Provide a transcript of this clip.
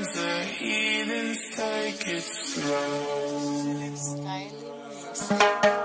let the heathens take it slow. Styling.